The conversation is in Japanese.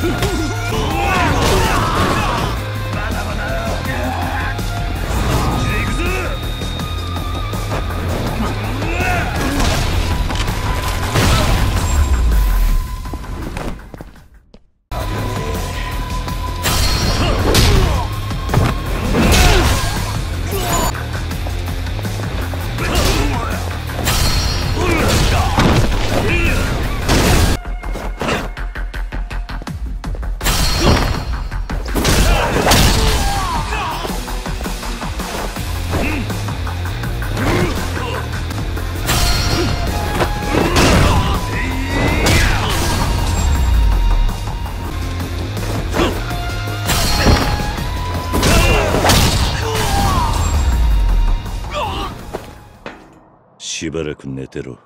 Hoo-hoo! しばらく寝てろ。